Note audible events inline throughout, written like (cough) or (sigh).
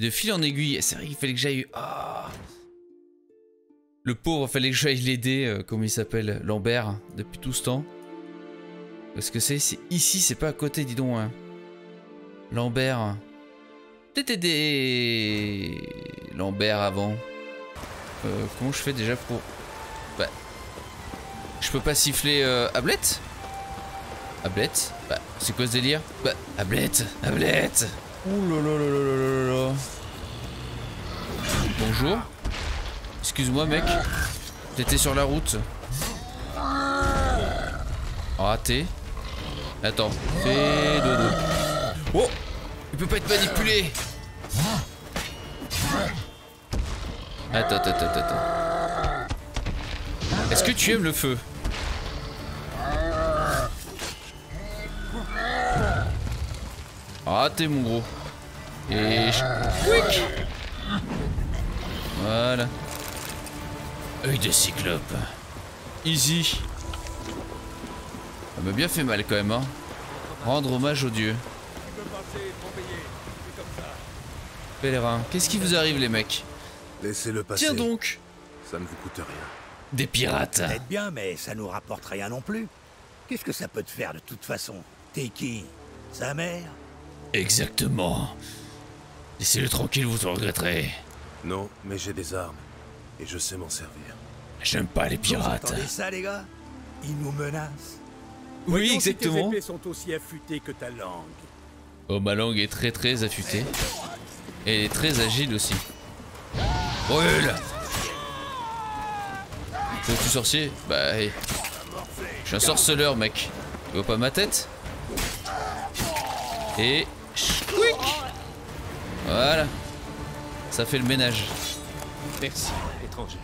De fil en aiguille, c'est vrai qu'il fallait que j'aille... Ah. Le pauvre, il fallait que j'aille l'aider, euh, comment il s'appelle, Lambert, depuis tout ce temps. Parce que c'est ici, c'est pas à côté, dis donc. Hein. Lambert. Peut-être aider Lambert avant. Euh, comment je fais déjà pour... Bah... Je peux pas siffler euh, Ablette? Ablette? Bah, c'est quoi ce délire? Bah, Ablette Ablette Ouh Bonjour. Excuse-moi, mec. T'étais sur la route. Raté. Attends. Fais dodo. Oh Il peut pas être manipulé Attends, attends, attends, attends. Est-ce que tu aimes le feu? Raté mon gros. Et... Quick Voilà. Œil de cyclope. Easy. Ça m'a bien fait mal quand même, hein. Rendre hommage aux dieux. Pèlerin, qu'est-ce qui vous arrive les mecs? Laissez-le passer. Tiens donc Ça ne vous coûte rien. Des pirates Peut-être bien, mais ça nous rapporte rien non plus. Qu'est-ce que ça peut te faire de toute façon? T'es qui? Sa mère? Exactement. Laissez-le tranquille, vous en regretterez. Non, mais j'ai des armes. Et je sais m'en servir. J'aime pas les pirates. ça, les gars? Ils nous menacent. Oui, Voyons si exactement. tes épées sont aussi affûtées que ta langue. Oh, ma langue est très très affûtée. Et elle est très agile aussi. Brûle Faut-tu sorcier? Bah, hey. Je suis un sorceleur, mec. Tu vois pas ma tête? Et... Voilà. Ça fait le ménage. Merci, étranger.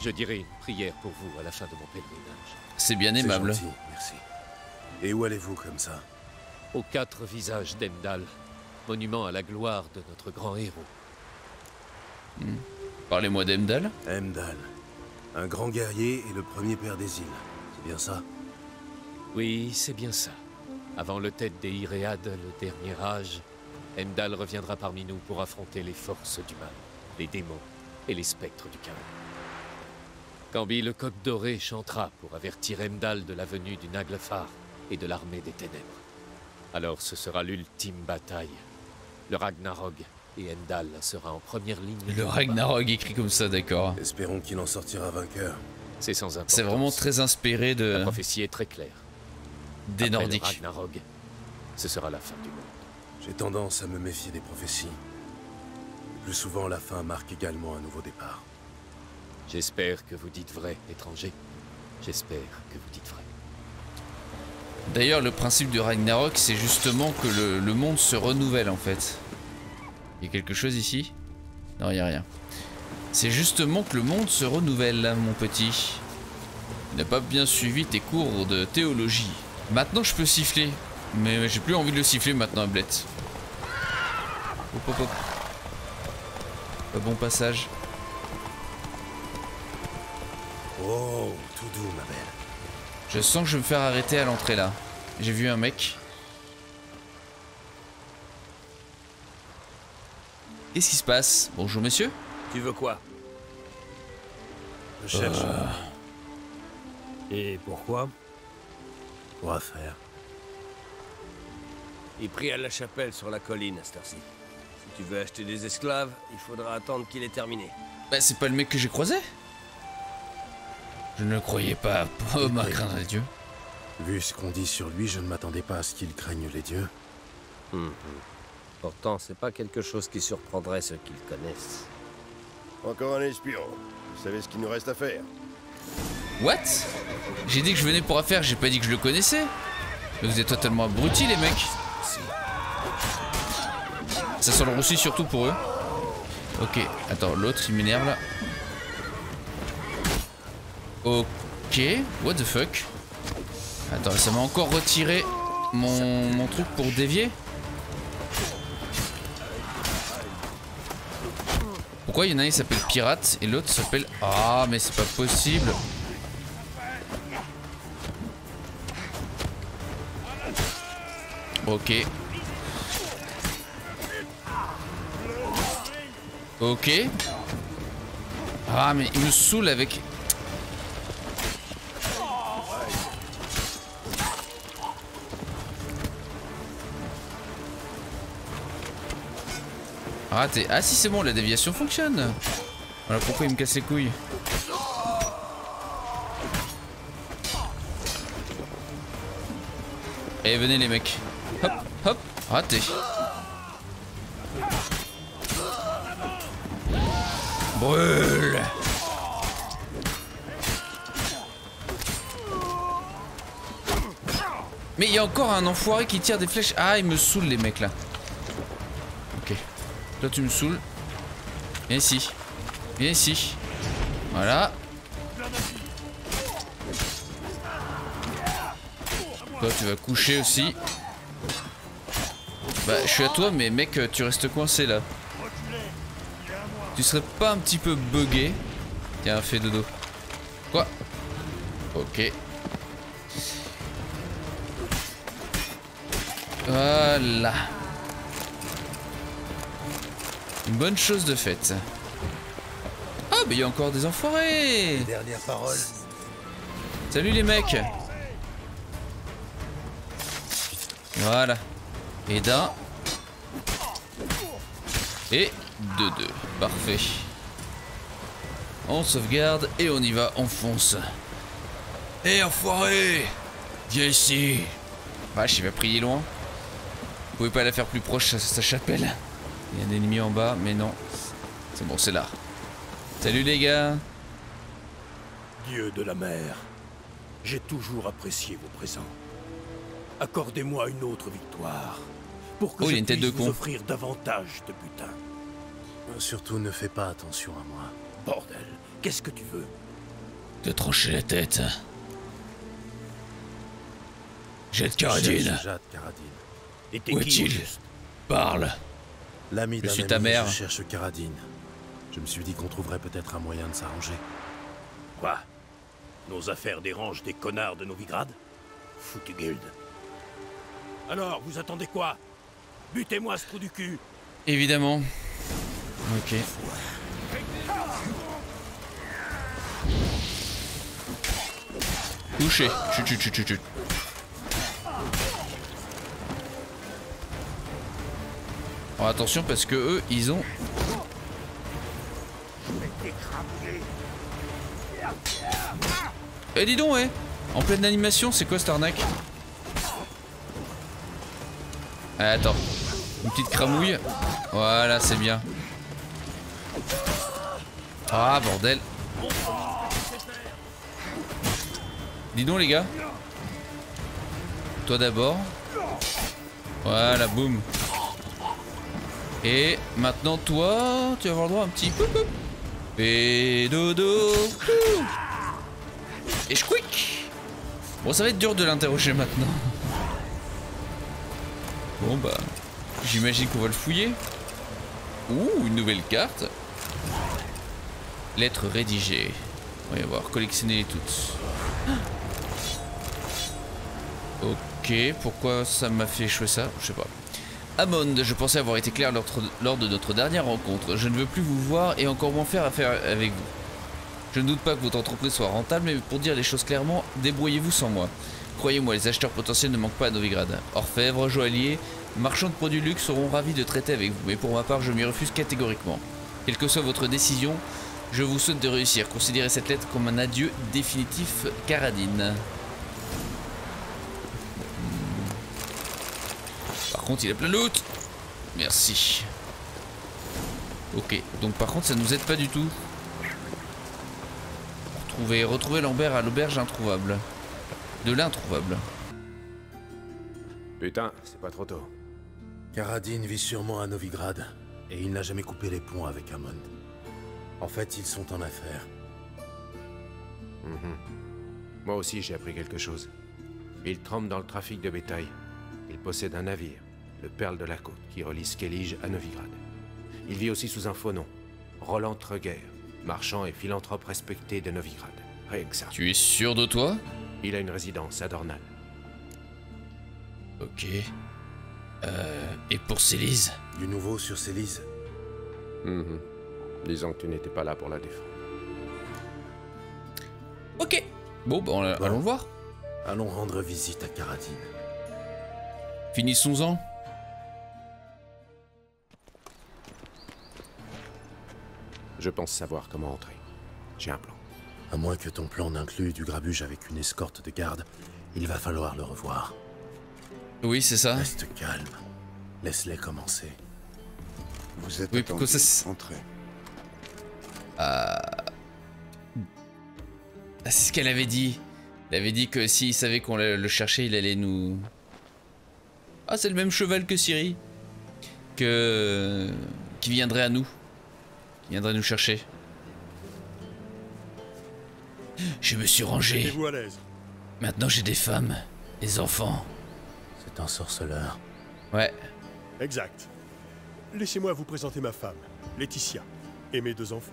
Je dirai une prière pour vous à la fin de mon pèlerinage. C'est bien aimable. gentil, merci. Et où allez-vous comme ça? Aux quatre visages d'Emdal, monument à la gloire de notre grand héros. Parlez-moi d'Emdal. Emdal. Un grand guerrier et le premier père des îles. C'est bien ça? Oui, c'est bien ça. Avant le tête des Iréades, le dernier âge, Emdal reviendra parmi nous pour affronter les forces du mal, les démons et les spectres du chaos. Cambi le coq doré chantera pour avertir Emdal de la venue du Naglfar et de l'armée des ténèbres. Alors ce sera l'ultime bataille. Le Ragnarok et Emdal sera en première ligne. Le Ragnarok écrit comme ça, d'accord. Espérons qu'il en sortira vainqueur. C'est sans importance. C'est vraiment très inspiré La de prophétie est très claire. Des Après Nordiques. Ragnarok, ce sera la fin du monde. J'ai tendance à me méfier des prophéties. Plus souvent, la fin marque également un nouveau départ. J'espère que vous dites vrai, étranger. J'espère que vous dites vrai. D'ailleurs, le principe du Ragnarok, c'est justement que le, le monde se renouvelle en fait. Il y a quelque chose ici? Non, il n'y a rien. C'est justement que le monde se renouvelle, mon petit. Tu n'as pas bien suivi tes cours de théologie. Maintenant, je peux siffler. Mais j'ai plus envie de le siffler maintenant, Ablette. Hop, hop, hop. Pas bon passage. Oh, tout doux, ma belle. Je sens que je vais me faire arrêter à l'entrée là. J'ai vu un mec. Qu'est-ce qui se passe? Bonjour monsieur. Tu veux quoi? Je cherche Et pourquoi? Pour affaire. Il prie à la chapelle sur la colline à cette heure-ci. Si tu veux acheter des esclaves, il faudra attendre qu'il ait terminé. Bah c'est pas le mec que j'ai croisé Je ne le croyais pas. (laughs) Oh ma crainte des dieux. Vu ce qu'on dit sur lui, je ne m'attendais pas à ce qu'il craigne les dieux. Pourtant, c'est pas quelque chose qui surprendrait ceux qui le connaissent. Encore un espion. Vous savez ce qu'il nous reste à faire What? J'ai dit que je venais pour affaire, j'ai pas dit que je le connaissais. Mais vous êtes totalement abrutis les mecs. Ça sent le roussi surtout pour eux. Ok, attends, l'autre il m'énerve là. Ok, what the fuck Attends, ça m'a encore retiré mon, mon truc pour dévier Pourquoi il y en a un qui s'appelle Pirate et l'autre s'appelle... Ah mais c'est pas possible Ok. Ok. Ah mais il me saoule avec... Raté. Ah si c'est bon, la déviation fonctionne. Voilà pourquoi il me casse les couilles. Et venez les mecs. Raté. Brûle Mais il y a encore un enfoiré qui tire des flèches. Ah, il me saoule les mecs là. Ok. Toi tu me saoules. Viens ici. Viens ici. Voilà. Toi tu vas coucher aussi. Bah je suis à toi mais mec tu restes coincé là. Tu serais pas un petit peu bugué Tiens fais dodo. Quoi? Ok. Voilà. Une bonne chose de faite. Ah, mais il y a encore des enfoirés Dernière parole. Salut les mecs Voilà. Et d'un. Et de deux. Parfait. On sauvegarde et on y va, on fonce. Eh enfoiré Viens ici Vache, il va prier loin. Vous pouvez pas la faire plus proche, sa, sa chapelle. Il y a un ennemi en bas, mais non. C'est bon, c'est là. Salut les gars Dieu de la mer, j'ai toujours apprécié vos présents. Accordez-moi une autre victoire, pour que Oh, il je a une tête puisse de vous con. offrir davantage de butin. Surtout ne fais pas attention à moi. Bordel, qu'est-ce que tu veux? De trancher la tête. Jette Caradine. Jade Caradine. Et t'es Où est-il? Parle. L'ami Je suis ta mère. Je cherche Caradine. Je me suis dit qu'on trouverait peut-être un moyen de s'arranger. Quoi? Nos affaires dérangent des connards de Novigrad? Foutu guilde. Alors, vous attendez quoi? Butez-moi ce trou du cul Évidemment. Ok. Touché. Chut, chut, chut, chut, chut. Alors attention parce que eux, ils ont. Eh dis donc, ouais En pleine animation, c'est quoi cette arnaque? Ah, Attends. Une petite cramouille. Voilà, c'est bien. Ah, bordel. Dis donc, les gars. Toi d'abord. Voilà, boum. Et maintenant, toi, tu vas avoir le droit à un petit. Et dodo. Et je quick. Bon, ça va être dur de l'interroger maintenant. Bon, bah. J'imagine qu'on va le fouiller. Ouh, une nouvelle carte. Lettre rédigée. On va y voir, collectionner toutes. Ok, pourquoi ça m'a fait échouer ça? Je sais pas. Amond, je pensais avoir été clair lors, de notre dernière rencontre. Je ne veux plus vous voir et encore moins faire affaire avec vous. Je ne doute pas que votre entreprise soit rentable, mais pour dire les choses clairement, débrouillez-vous sans moi. Croyez-moi, les acheteurs potentiels ne manquent pas à Novigrad. Orfèvres, joailliers, marchands de produits luxe seront ravis de traiter avec vous, mais pour ma part, je m'y refuse catégoriquement. Quelle que soit votre décision, je vous souhaite de réussir. Considérez cette lettre comme un adieu définitif, Caradine. Par contre, il a plein de loot. Merci. Ok, donc par contre, ça nous aide pas du tout. Retrouver, retrouver Lambert à l'auberge introuvable. De l'introuvable. Putain, c'est pas trop tôt. Caradine vit sûrement à Novigrad, et il n'a jamais coupé les ponts avec Amon. En fait, ils sont en affaires. Mhm. Moi aussi, j'ai appris quelque chose. Il trempe dans le trafic de bétail. Il possède un navire, le Perle de la Côte, qui relie Skellige à Novigrad. Il vit aussi sous un faux nom, Roland Treguer, marchand et philanthrope respecté de Novigrad. Rien que ça. Tu es sûr de toi? Il a une résidence à Dornal. Ok. Euh, et pour Célise Du nouveau sur Célise Mhm. Disons que tu n'étais pas là pour la défendre. Ok. Bon, bah, on- allons le voir. Allons rendre visite à Karadine. Finissons-en. Je pense savoir comment entrer. J'ai un plan. À moins que ton plan n'inclue du grabuge avec une escorte de garde, il va falloir le revoir. Oui, c'est ça. Reste calme. Laisse-les commencer. Vous êtes Oui, attendu. pourquoi ça Entrez. Ah, c'est ce qu'elle avait dit. Elle avait dit que s'il savait qu'on le le cherchait, il allait nous... Ah, c'est le même cheval que Siri. Que... Qui viendrait à nous. Qui viendrait nous chercher. Je me suis rangé. Maintenant j'ai des femmes. Des enfants. C'est un sorceleur. Ouais. Exact. Laissez-moi vous présenter ma femme, Laetitia, et mes deux enfants.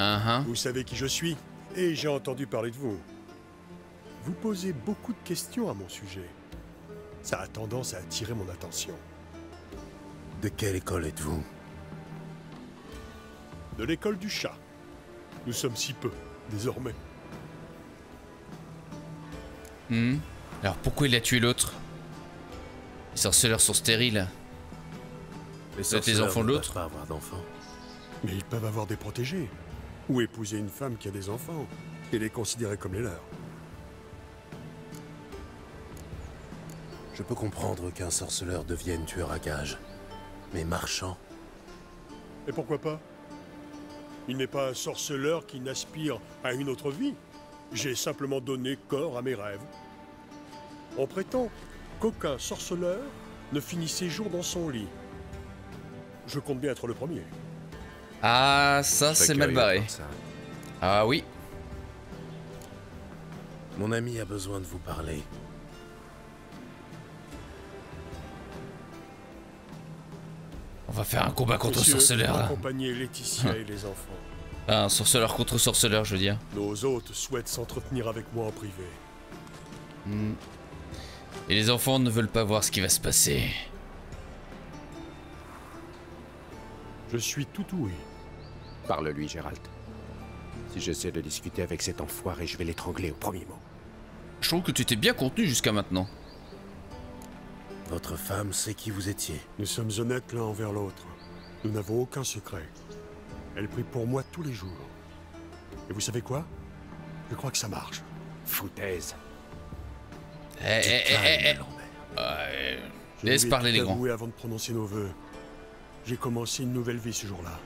Hein. Vous savez qui je suis, et j'ai entendu parler de vous. Vous posez beaucoup de questions à mon sujet. Ça a tendance à attirer mon attention. De quelle école êtes-vous? De l'école du chat. Nous sommes si peu, désormais. Hmm. Alors pourquoi il a tué l'autre? Les sorceleurs sont stériles. Les Peut-être les sorceleurs enfants de ne l'autre? peuvent pas avoir d'enfants. Mais ils peuvent avoir des protégés. Ou épouser une femme qui a des enfants, et les considérer comme les leurs. Je peux comprendre qu'un sorceleur devienne tueur à gages. Mais marchand, Et pourquoi pas? Il n'est pas un sorceleur qui n'aspire à une autre vie. J'ai simplement donné corps à mes rêves. On prétend qu'aucun sorceleur ne finit ses jours dans son lit. Je compte bien être le premier. Ah, ça c'est mal barré. Ah oui. mon ami a besoin de vous parler. On va faire un combat contre Messieurs, sorceleur là. accompagnez Laetitia et les enfants. Ah, un sorceleur contre sorceleur, je veux dire. Nos hôtes souhaitent s'entretenir avec moi en privé. Hmm. Et les enfants ne veulent pas voir ce qui va se passer. Je suis tout ouïe. Parle-lui, Gérald. Si j'essaie de discuter avec cet enfoiré, je vais l'étrangler au premier mot. Je trouve que tu t'es bien contenu jusqu'à maintenant. Votre femme sait qui vous étiez. Nous sommes honnêtes l'un envers l'autre. Nous n'avons aucun secret. Elle prie pour moi tous les jours. Et vous savez quoi? Je crois que ça marche. Foutaise. Eh, eh, eh, eh, eh. Laisse parler les grands. avant de prononcer nos vœux. J'ai commencé une nouvelle vie ce jour-là.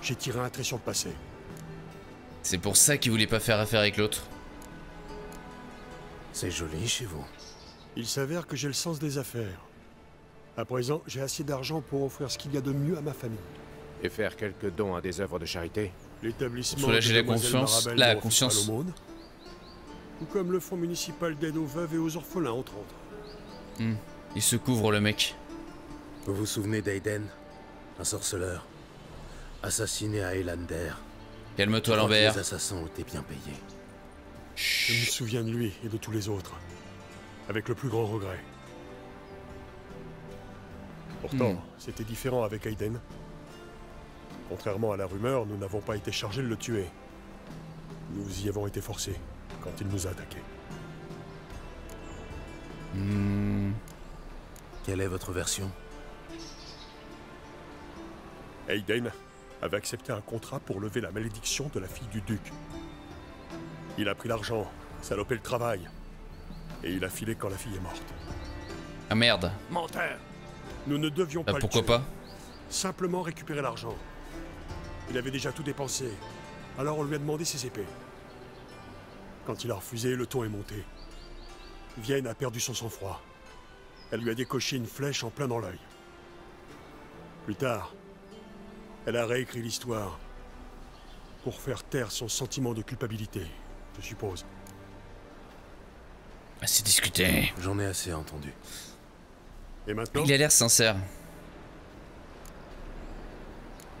J'ai tiré un trait sur le passé. C'est pour ça qu'il voulait pas faire affaire avec l'autre. C'est joli chez vous. Il s'avère que j'ai le sens des affaires. À présent, j'ai assez d'argent pour offrir ce qu'il y a de mieux à ma famille. Et faire quelques dons à des œuvres de charité L'établissement Soulager de la conscience- la conscience. Ou comme le fonds municipal d'aide aux veuves et aux orphelins, entre autres. Il se couvre le mec. Vous vous souvenez d'Aiden Un sorceleur. Assassiné à Elander. Calme-toi Lambert. Les assassins ont été bien payés. Je me souviens de lui et de tous les autres. Avec le plus grand regret. Pourtant, Hmm. c'était différent avec Aiden. Contrairement à la rumeur, nous n'avons pas été chargés de le tuer. Nous y avons été forcés quand il nous a attaqués. Hmm. Quelle est votre version? Aiden avait accepté un contrat pour lever la malédiction de la fille du duc. Il a pris l'argent, salopé le travail, et il a filé quand la fille est morte. Ah merde. Menteur Nous ne devions Ah, pas pourquoi le tuer. pas? Simplement récupérer l'argent. Il avait déjà tout dépensé, alors on lui a demandé ses épées. Quand il a refusé, le ton est monté. Vienne a perdu son sang-froid. Elle lui a décoché une flèche en plein dans l'œil. Plus tard, elle a réécrit l'histoire pour faire taire son sentiment de culpabilité, je suppose. C'est discuté. J'en ai assez entendu. Et maintenant, Il a l'air sincère.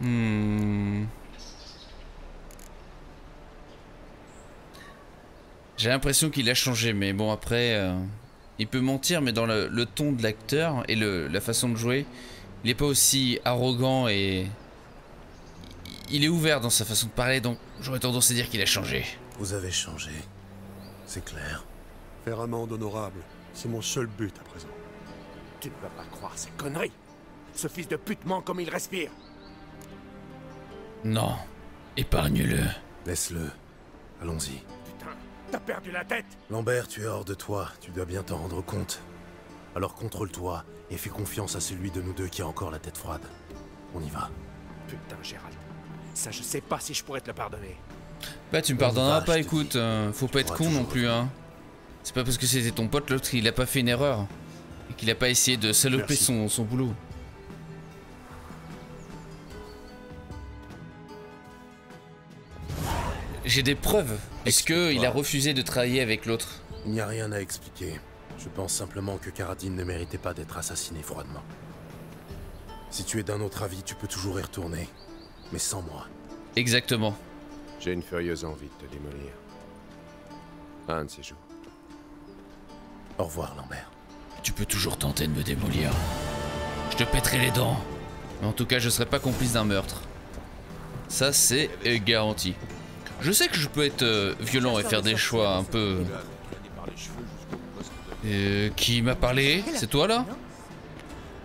Hmm. J'ai l'impression qu'il a changé, mais bon après, euh, il peut mentir, mais dans le, le ton de l'acteur et le- la façon de jouer, il est pas aussi arrogant et il est ouvert dans sa façon de parler, donc j'aurais tendance à dire qu'il a changé. Vous avez changé. C'est clair. Faire amende honorable, c'est mon seul but à présent. Tu ne peux pas croire ces conneries. Ce fils de pute ment comme il respire. Non, épargne-le. Laisse-le. Allons-y. T'as perdu la tête Lambert, tu es hors de toi. Tu dois bien t'en rendre compte. Alors contrôle-toi et fais confiance à celui de nous deux qui a encore la tête froide. On y va. Putain, Gérald. Ça, je sais pas si je pourrais te le pardonner. Bah tu me On pardonneras pas, écoute, euh, faut pas être con non plus, hein. C'est pas parce que c'était ton pote l'autre qu'il a pas fait une erreur. Et qu'il a pas essayé de saloper son boulot. J'ai des preuves. Est-ce que il a refusé de travailler avec l'autre? Il n'y a rien à expliquer. Je pense simplement que Karadine ne méritait pas d'être assassiné froidement. Si tu es d'un autre avis, tu peux toujours y retourner. Mais sans moi. Exactement. J'ai une furieuse envie de te démolir. Un de ces jours. Au revoir, Lambert. Tu peux toujours tenter de me démolir. Je te pèterai les dents. Mais en tout cas, je serai pas complice d'un meurtre. Ça, c'est garanti. Je sais que je peux être euh, violent et faire des choix un peu. Euh, qui m'a parlé C'est toi là?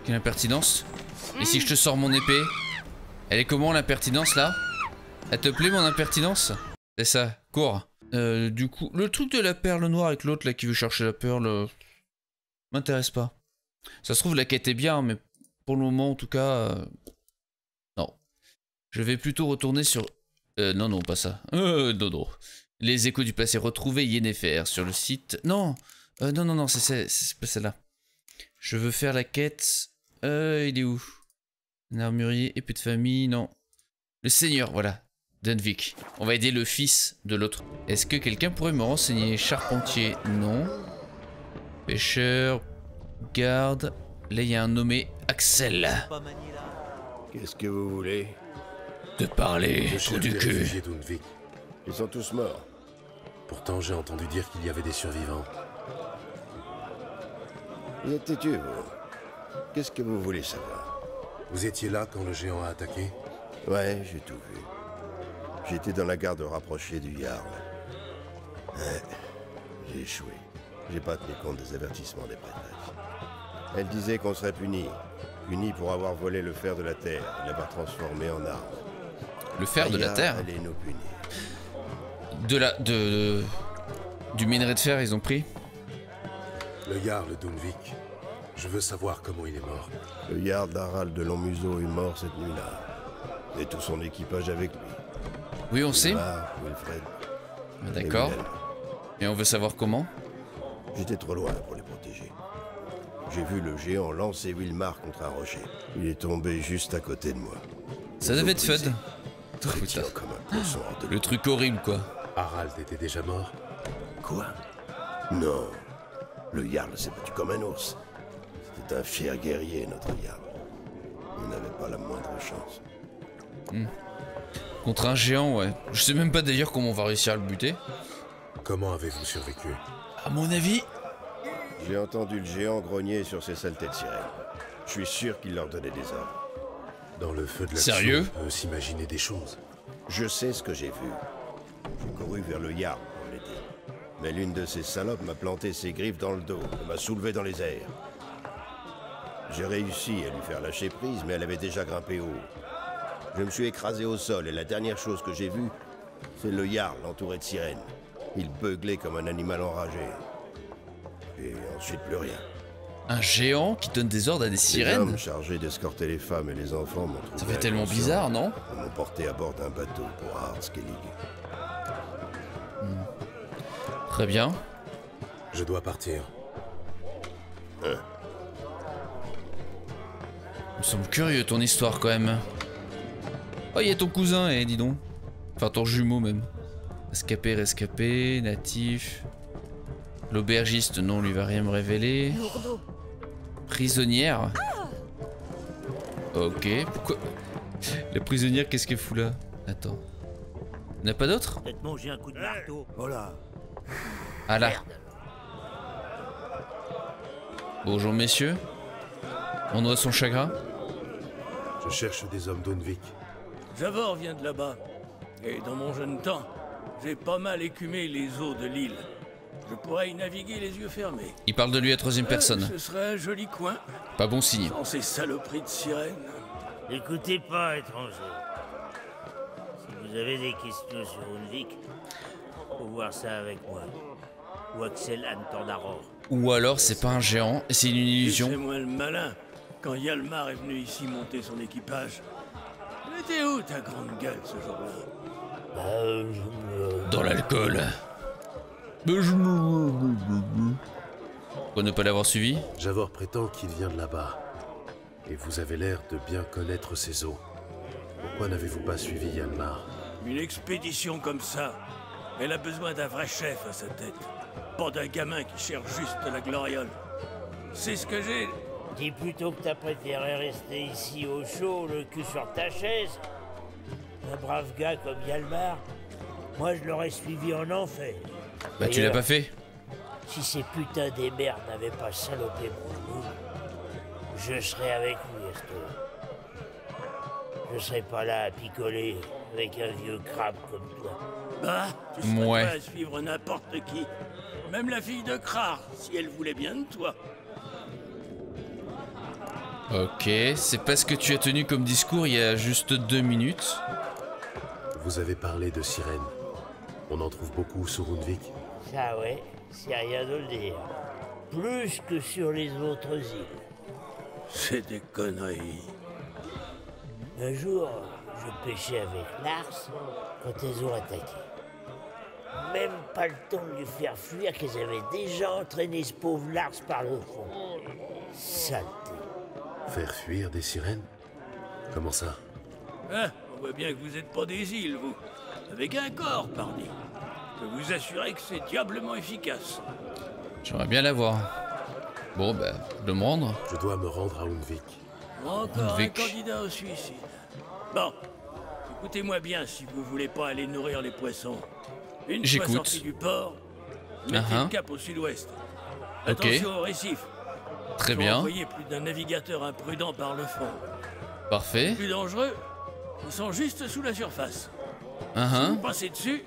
Quelle impertinence Et si je te sors mon épée Elle est comment l'impertinence là? Elle te plaît mon impertinence? C'est ça, cours. Euh, du coup, le truc de la perle noire avec l'autre là qui veut chercher la perle. euh, m'intéresse pas. Ça se trouve, la quête est bien, mais pour le moment, en tout cas, euh, non. Je vais plutôt retourner sur. Euh, non, non, pas ça. Euh, non, non. Les échos du passé retrouvés Yennefer sur le site. Non, euh, non, non, non, c'est- pas celle-là. Je veux faire la quête. Euh, il est où? Un armurier, épée de famille, non. Le seigneur, voilà. Dunvik. On va aider le fils de l'autre. Est-ce que quelqu'un pourrait me renseigner? Charpentier, non. Pêcheur, garde. Là, il y a un nommé Axel. Qu'est-ce que vous voulez? De parler, du cul. Ils sont tous morts. Pourtant, j'ai entendu dire qu'il y avait des survivants. Vous êtes têtu, vous. Qu'est-ce que vous voulez savoir Vous étiez là quand le géant a attaqué Ouais, j'ai tout vu. J'étais dans la garde rapprochée du Jarl. Ouais, j'ai échoué. J'ai pas tenu compte des avertissements des prêtresses. Elle disait qu'on serait puni. Puni pour avoir volé le fer de la terre et l'avoir transformé en arme. Le fer de la terre. De la. De. Du minerai de fer, ils ont pris Le Jarl d'Undvik. Je veux savoir comment il est mort. Le Jarl d'Harald de Longmuseau est mort cette nuit-là. Et tout son équipage avec lui. Oui, on sait. Et D'accord. Et on veut savoir comment J'étais trop loin pour les protéger. J'ai vu le géant lancer Wilmar contre un rocher. Il est tombé juste à côté de moi. Ça devait être fun. Trétillant comme un poisson hors de Le truc horrible, quoi. Harald était déjà mort Quoi? Non. Le Jarl s'est battu comme un ours. C'était un fier guerrier, notre Jarl. Il n'avait pas la moindre chance. Contre un géant, ouais. Je sais même pas d'ailleurs comment on va réussir à le buter. Comment avez-vous survécu? À mon avis. J'ai entendu le géant grogner sur ses saletés de sirène. Je suis sûr qu'il leur donnait des ordres. Dans le feu de l'action, Sérieux on peut s'imaginer des choses. Je sais ce que j'ai vu. J'ai couru vers le Jarl pour l'aider. Mais l'une de ces salopes m'a planté ses griffes dans le dos et m'a soulevé dans les airs. J'ai réussi à lui faire lâcher prise, mais elle avait déjà grimpé haut. Je me suis écrasé au sol et la dernière chose que j'ai vue, c'est le Jarl entouré de sirènes. Il beuglait comme un animal enragé. Et ensuite plus rien. Un géant qui donne des ordres à des Les sirènes hommes chargés d'escorter les femmes et les enfants m'ont trouvé Ça fait tellement bizarre, non et m'ont porté à bord d'un bateau pour Hardskellig. Très bien. Je dois partir. Il me semble curieux ton histoire quand même. Oh, il y a ton cousin, eh, dis donc. Enfin, ton jumeau même. Escapé, rescapé, natif. L'aubergiste, non, lui va rien me révéler. Prisonnière. Ok, pourquoi? La prisonnière, qu'est-ce qu'elle fout là? Attends. Il n'y en a pas d'autre Peut-être manger un coup de marteau. Voilà. Ah là. Bonjour messieurs. On doit son chagrin? Je cherche des hommes d'Unvik. Javor vient de là-bas. Et dans mon jeune temps, j'ai pas mal écumé les eaux de l'île. Je pourrais y naviguer les yeux fermés. Il parle de lui à troisième Euh, personne. ce serait un joli coin, Pas bon signe. sans ces saloperies de sirènes. N'écoutez pas, étranger. Si vous avez des questions sur Unvik, faut voir ça avec moi. Ou Axel Antordaror. Ou alors c'est pas un géant c'est une C'est illusion. moi le malin. Quand Yalmar est venu ici monter son équipage, elle était où ta grande gueule ce jour-là? Euh, je me- Dans l'alcool. Mais je me- Pourquoi ne pas l'avoir suivi Javor prétend qu'il vient de là-bas. Et vous avez l'air de bien connaître ces eaux. Pourquoi n'avez-vous pas suivi Yalmar Une expédition comme ça, elle a besoin d'un vrai chef à sa tête. Pas d'un gamin qui cherche juste la gloriole. C'est ce que j'ai. Dis plutôt que t'as préféré rester ici au chaud, le cul sur ta chaise. Un brave gars comme Yalmar, moi je l'aurais suivi en enfer. Bah tu l'as pas fait Si ces putains des merdes n'avaient pas salopé mon loup, je serais avec cette heure. Je serais pas là à picoler avec un vieux crabe comme toi. Bah, tu serais Ouais. prêt à suivre n'importe qui. Même la fille de Krar, si elle voulait bien de toi. Ok, c'est pas ce que tu as tenu comme discours il y a juste deux minutes. Vous avez parlé de sirènes. On en trouve beaucoup sur Unvik. Ça ouais, c'est rien de le dire. Plus que sur les autres îles. C'est des conneries. Un jour, je pêchais avec Lars quand elles ont attaqué. Même pas le temps de lui faire fuir qu'ils avaient déjà entraîné ce pauvre Lars par le fond. Saleté. Faire fuir des sirènes? Comment ça? Hein, on voit bien que vous êtes pas des îles, vous. Avec un corps, pardi. Je peux vous assurer que c'est diablement efficace. J'aimerais bien l'avoir. Bon bah, de me rendre. Je dois me rendre à Unvik. Encore un candidat au suicide. Bon, écoutez-moi bien si vous voulez pas aller nourrir les poissons. Une fois J'écoute. sorti du port, mettez Uh-huh. le cap au sud-ouest. Ok. Attention au récif. Très bien. plus d'un navigateur imprudent par le fond. Parfait. Plus dangereux, ils sont juste sous la surface. Vous passez dessus,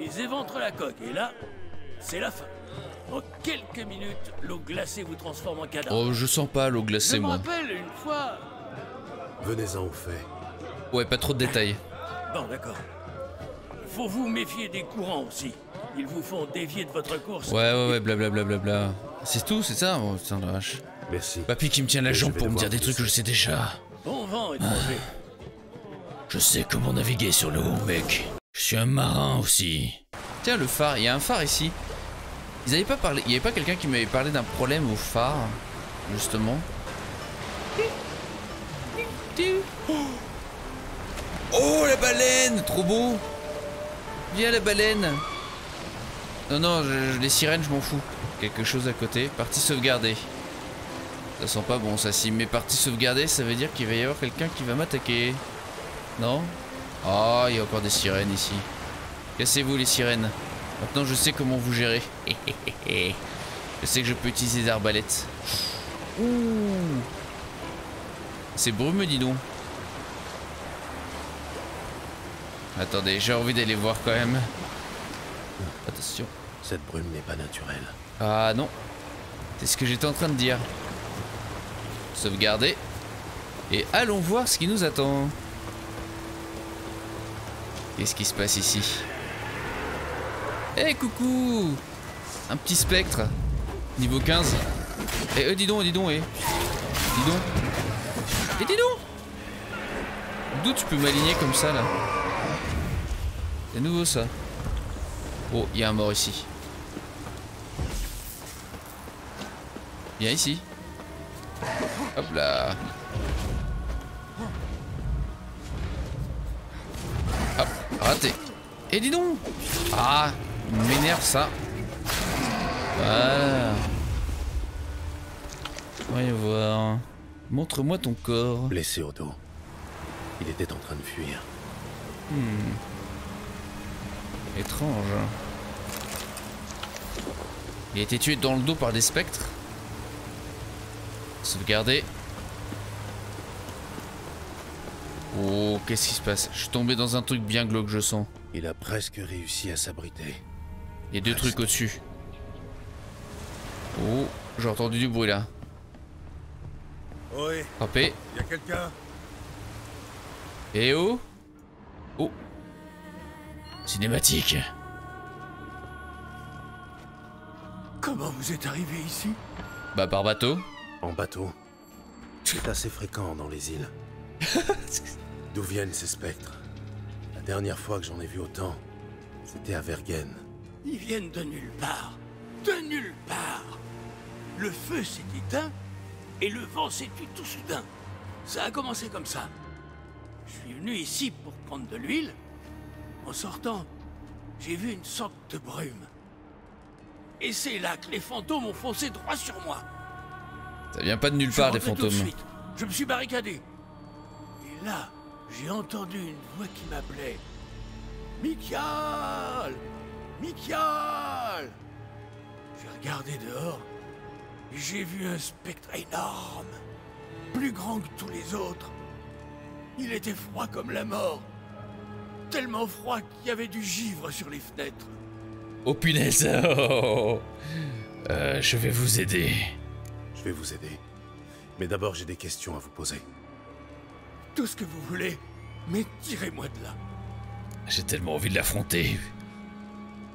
ils éventrent la coque et là, c'est la fin. En quelques minutes, l'eau glacée vous transforme en cadavre. Oh, je sens pas l'eau Je glacée me moi. rappelle une fois. Venez-en au fait. Ouais, pas trop de détails. (laughs) Bon, d'accord. Faut vous méfier des courants aussi. Ils vous font dévier de votre course. Ouais, ouais, ouais, blablabla. Bla, bla, bla. C'est tout, c'est ça Oh, putain de vache. Merci. Papy qui me tient la je jambe pour me dire des trucs que je sais déjà. Bon vent, étranger. (sighs) Je sais comment naviguer sur l'eau, mec. Je suis un marin aussi. Tiens, le phare, il y a un phare ici. Ils avaient pas parlé, il y avait pas quelqu'un qui m'avait parlé d'un problème au phare, justement. Oh la baleine, trop beau. Viens la baleine. Non non, les sirènes, je m'en fous. Quelque chose à côté. Partie sauvegardée. Ça sent pas bon ça. Si mes parties sauvegardées, ça veut dire qu'il va y avoir quelqu'un qui va m'attaquer. Non Oh, il y a encore des sirènes ici. Cassez-vous les sirènes. Maintenant je sais comment vous gérer. (laughs) je sais que je peux utiliser des arbalètes. Ouh C'est brumeux dis donc. Attendez, j'ai envie d'aller voir quand même. Attention. Cette brume n'est pas naturelle. Ah non. C'est ce que j'étais en train de dire. Sauvegarder. Et allons voir ce qui nous attend. Qu'est-ce qui se passe ici Eh coucou Un petit spectre. Niveau 15. Eh euh, dis donc, dis donc, eh. Dis donc. Eh dis donc D'où tu peux m'aligner comme ça là C'est nouveau ça. Oh, il y a un mort ici. Viens ici. Hop là. Et dis donc Ah, il m'énerve ça. Voilà. Voyons voir. Montre-moi ton corps. Blessé au dos. Il était en train de fuir. Hmm. Étrange. Il a été tué dans le dos par des spectres. Sauvegarder. Oh, qu'est-ce qui se passe? Je suis tombé dans un truc bien glauque, je sens. Il a presque réussi à s'abriter. Il y a deux trucs au-dessus. Oh, j'ai entendu du bruit là. Oui, Frappé. y a quelqu'un? Et oh? Oh Cinématique. Comment vous êtes arrivé ici? Bah par bateau. En bateau. C'est assez fréquent dans les îles. (laughs) D'où viennent ces spectres? Dernière fois que j'en ai vu autant, c'était à Vergen. Ils viennent de nulle part. De nulle part. Le feu s'est éteint et le vent s'est tué tout soudain. Ça a commencé comme ça. Je suis venu ici pour prendre de l'huile. En sortant, j'ai vu une sorte de brume. Et c'est là que les fantômes ont foncé droit sur moi. Ça vient pas de nulle part, les rentré tout de fantômes. suite. Je me suis barricadé. Et là, j'ai entendu une voix qui m'appelait. Mikial Mikial J'ai regardé dehors et j'ai vu un spectre énorme, plus grand que tous les autres. Il était froid comme la mort. Tellement froid qu'il y avait du givre sur les fenêtres. Oh punaise (laughs) oh. Euh, Je vais vous aider. Je vais vous aider. Mais d'abord, j'ai des questions à vous poser. Tout ce que vous voulez, mais tirez-moi de là. J'ai tellement envie de l'affronter.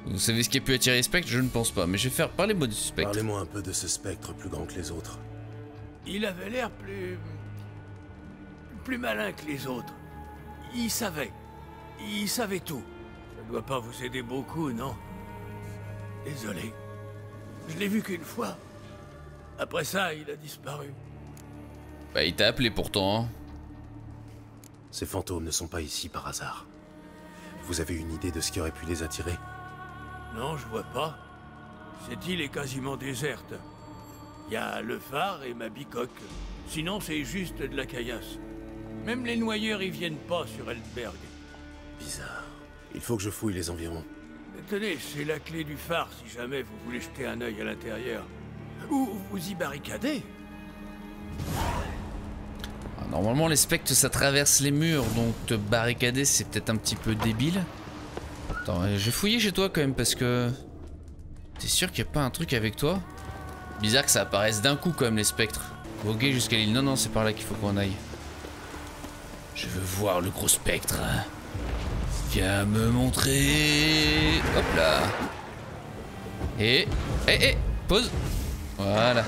Vous savez ce qui a pu attirer les spectres Je ne pense pas, mais je vais faire parler moi du spectre. Parlez-moi un peu de ce spectre plus grand que les autres. Il avait l'air plus. plus malin que les autres. Il savait. Il savait tout. Ça doit pas vous aider beaucoup, non? Désolé. Je l'ai vu qu'une fois. Après ça, il a disparu. Bah il t'a appelé pourtant. hein. Ces fantômes ne sont pas ici par hasard. Vous avez une idée de ce qui aurait pu les attirer Non, je vois pas. Cette île est quasiment déserte. Il y a le phare et ma bicoque. Sinon, c'est juste de la caillasse. Même les noyeurs y viennent pas sur Eldberg. Bizarre. Il faut que je fouille les environs. Tenez, c'est la clé du phare si jamais vous voulez jeter un œil à l'intérieur. Ou vous y barricadez. Normalement les spectres ça traverse les murs, donc te barricader c'est peut-être un petit peu débile. Attends, euh, je vais fouiller chez toi quand même parce que... T'es sûr qu'il n'y a pas un truc avec toi? Bizarre que ça apparaisse d'un coup quand même les spectres. Voguer jusqu'à l'île. Non, non, c'est par là qu'il faut qu'on aille. Je veux voir le gros spectre. Viens me montrer. Hop là. Et... Eh, eh, pause. Voilà.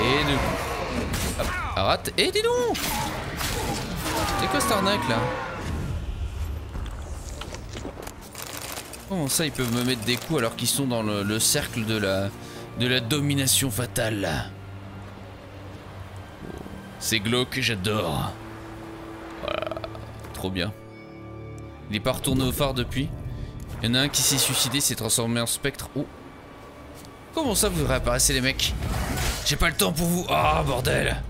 Et de Hop, arrête. Eh, dis donc C'est quoi cette arnaque là Comment ça ils peuvent me mettre des coups alors qu'ils sont dans le, le cercle de la, de la domination fatale C'est glauque, j'adore. Voilà, trop bien. Il est pas retourné au phare depuis. Il y en a un qui s'est suicidé, s'est transformé en spectre. Oh. Comment ça vous réapparaissez les mecs J'ai pas le temps pour vous. Ah bordel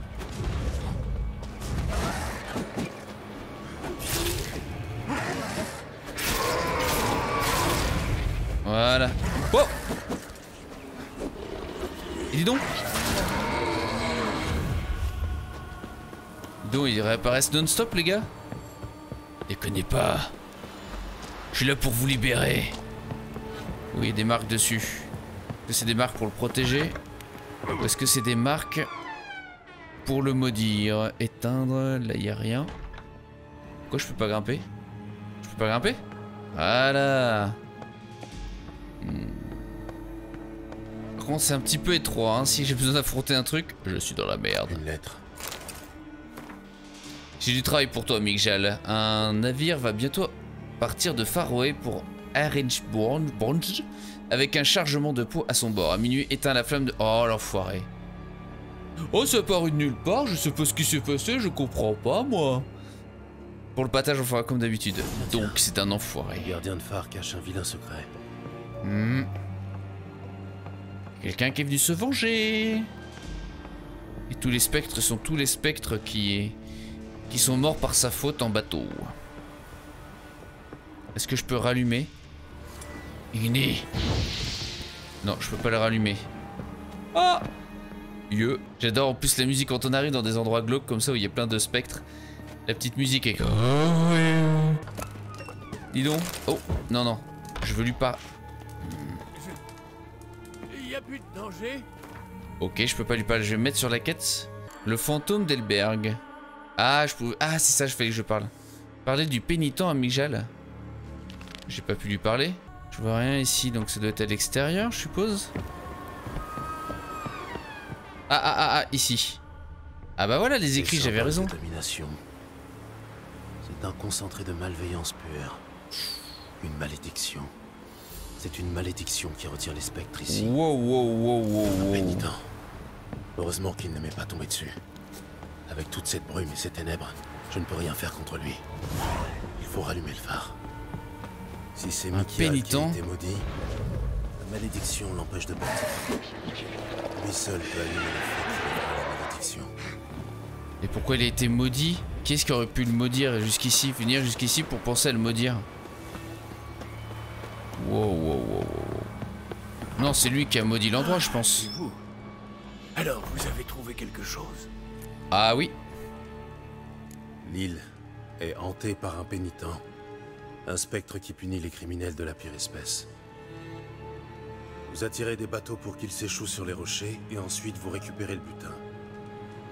Voilà. Oh Et dis donc Dis donc, ils réapparaissent non-stop les gars Déconnez pas. Je suis là pour vous libérer. Oui, il y a des marques dessus. Est-ce que c'est des marques pour le protéger Ou est-ce que c'est des marques pour le maudire Éteindre, là il a rien. Pourquoi je peux pas grimper? Je peux pas grimper? Voilà. Hmm. Par contre c'est un petit peu étroit, hein. si j'ai besoin d'affronter un truc, je suis dans la merde. Une lettre. J'ai du travail pour toi, Miguel. Un navire va bientôt partir de Faroé pour Arendsborn avec un chargement de peau à son bord. À minuit, éteint la flamme de... Oh, l'enfoiré. Oh, ça part de nulle part, je sais pas ce qui s'est passé, je comprends pas, moi. Pour le patage, on fera comme d'habitude. Donc, c'est un enfoiré. Le gardien de phare cache un vilain secret. Hmm. Quelqu'un qui est venu se venger. Et tous les spectres sont tous les spectres qui, qui sont morts par sa faute en bateau. Est-ce que je peux rallumer? Igné. Non, je peux pas le rallumer. Ah Yeux. J'adore en plus la musique quand on arrive dans des endroits glauques comme ça où il y a plein de spectres. La petite musique est... Dis donc. Oh, non, non. Je veux lui pas... Plus de danger Ok, je peux pas lui parler. Je vais me mettre sur la quête. Le fantôme d'Elberg. Ah, je pouvais... Ah, c'est ça, je fallait que je parle. Parler du pénitent à Mijal. J'ai pas pu lui parler. Je vois rien ici, donc ça doit être à l'extérieur, je suppose. Ah, ah, ah, ah, ici. Ah bah voilà les écrits, j'avais raison. C'est un concentré de malveillance pure. Une malédiction. C'est une malédiction qui retire les spectres ici. Wow, wow, wow, wow, Un wow. pénitent. Heureusement qu'il ne m'est pas tombé dessus. Avec toute cette brume et ces ténèbres, je ne peux rien faire contre lui. Il faut rallumer le phare. Si c'est Mikia qui a été maudit, la malédiction l'empêche de partir. Lui seul peut allumer le la malédiction. Et pourquoi il a été maudit? Qu'est-ce qui aurait pu le maudire jusqu'ici Venir jusqu'ici pour penser à le maudire? Wow, wow, wow, wow, wow. Non, c'est lui qui a maudit l'endroit, je pense. Vous. Alors, vous avez trouvé quelque chose? Ah oui. L'île est hantée par un pénitent. Un spectre qui punit les criminels de la pire espèce. Vous attirez des bateaux pour qu'ils s'échouent sur les rochers et ensuite vous récupérez le butin.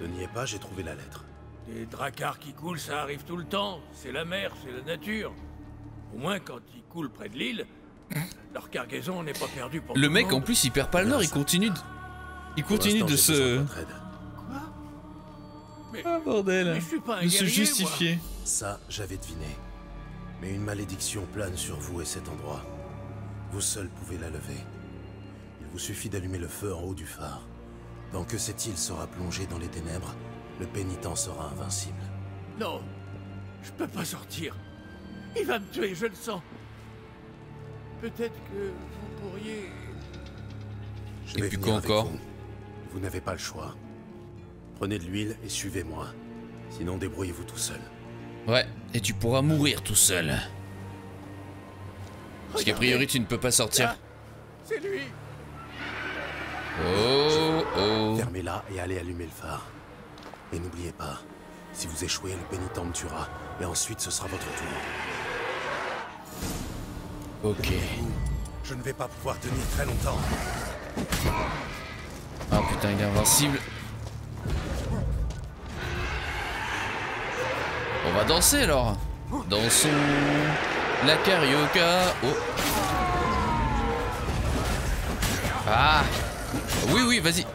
Ne niez pas, j'ai trouvé la lettre. Des dracars qui coulent, ça arrive tout le temps. C'est la mer, c'est la nature. Au moins, quand ils coulent près de l'île, leur cargaison n'est pas perdue pour Le mec, en plus, il perd pas le nord, il continue de... Il continue de se... Mais, Ah, bordel. mais je suis pas un De se justifier. Ça, j'avais deviné. Mais une malédiction plane sur vous et cet endroit. Vous seul pouvez la lever. Il vous suffit d'allumer le feu en haut du phare. Tant que cette île sera plongée dans les ténèbres, le pénitent sera invincible. Non, je peux pas sortir. Il va me tuer, je le sens. Peut-être que vous pourriez... Je Et vais puis venir quoi avec encore Vous, Vous n'avez pas le choix. Prenez de l'huile et suivez-moi. Sinon, débrouillez-vous tout seul. Ouais, et tu pourras mourir tout seul. Parce qu'a priori, tu ne peux pas sortir. Ah, c'est lui Oh, oh. Fermez-la et allez allumer le phare. Et n'oubliez pas, si vous échouez, le pénitent me tuera. Et ensuite, ce sera votre tour. Ok. Je ne vais pas pouvoir tenir très longtemps. Ah putain, il est invincible. On va danser alors. Dansons la carioca. Oh. Ah. Oui, oui, vas-y.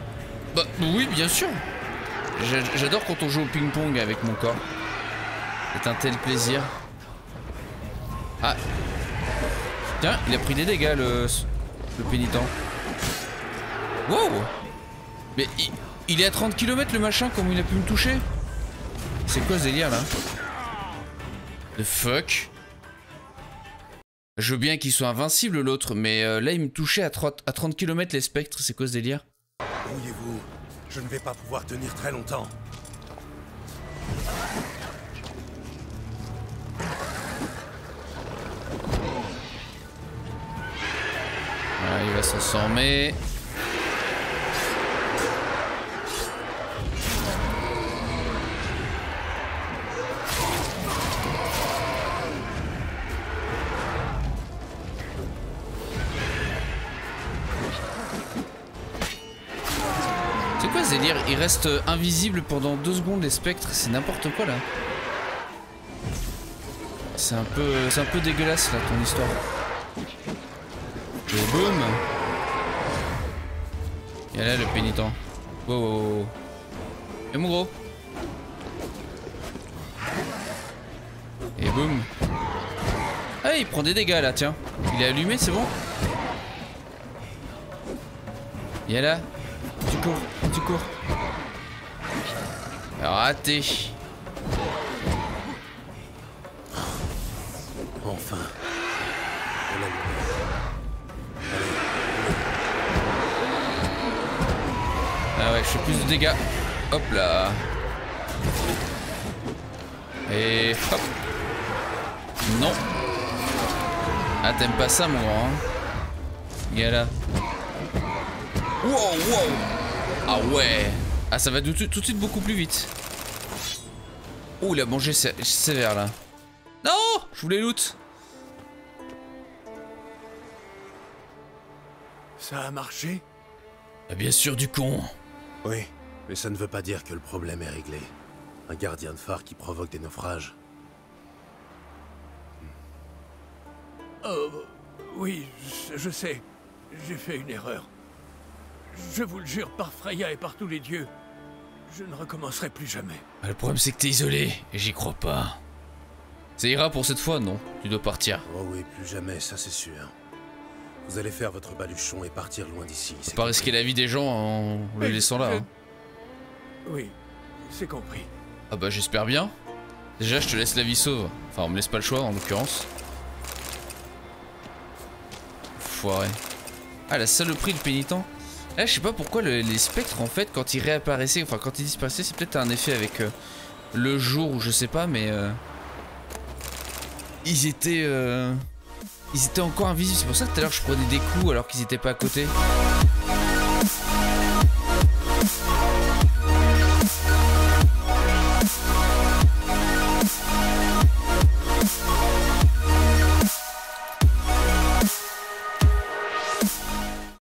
Bah, oui, bien sûr. J'a- J'adore quand on joue au ping-pong avec mon corps. C'est un tel plaisir. Ah. Il a pris des dégâts, le, pénitent. Wow Mais il, est à 30 km le machin, comment il a pu me toucher C'est quoi ce délire là? The fuck? Je veux bien qu'il soit invincible l'autre, mais euh, là il me touchait à 30, à 30 km les spectres, c'est quoi ce délire? Brouillez-vous. Je ne vais pas pouvoir tenir très longtemps. Il va s'en. C'est quoi ce délire Il reste invisible pendant deux secondes les spectres, c'est n'importe quoi là. C'est un peu, c'est un peu dégueulasse là ton histoire. Et boum Et là le pénitent. Wow. Et mon gros Et boum. Ah il prend des dégâts là tiens. Il est allumé c'est bon. Viens là. Tu cours Tu cours. Raté plus de dégâts. Hop là. Et hop. Non. Ah, t'aimes pas ça, mon grand. Hein là. Wow, wow. Ah ouais. Ah, ça va tout, tout de suite beaucoup plus vite. Oh, il a mangé sé- sévère là. Non Je voulais loot. Ça a marché? Ah, bien sûr, du con. Oui, mais ça ne veut pas dire que le problème est réglé. Un gardien de phare qui provoque des naufrages. Oh, oui, je, je sais. J'ai fait une erreur. Je vous le jure par Freya et par tous les dieux, je ne recommencerai plus jamais. Ah, le problème, c'est que t'es isolé. Et j'y crois pas. Ça ira pour cette fois, non? Tu dois partir. Oh oui, plus jamais, ça c'est sûr. Vous allez faire votre baluchon et partir loin d'ici. c'est Pas risquer la vie des gens en le laissant là. hein. Oui, c'est compris. Ah bah j'espère bien. Déjà je te laisse la vie sauve. Enfin on me laisse pas le choix en l'occurrence. Foiré. Ah la saloperie le pénitent. Là je sais pas pourquoi le- les spectres en fait quand ils réapparaissaient, enfin quand ils disparaissaient c'est peut-être un effet avec euh, le jour ou je sais pas mais... euh, ils étaient... euh, ils étaient encore invisibles. C'est pour ça que tout à l'heure je prenais des coups alors qu'ils étaient pas à côté.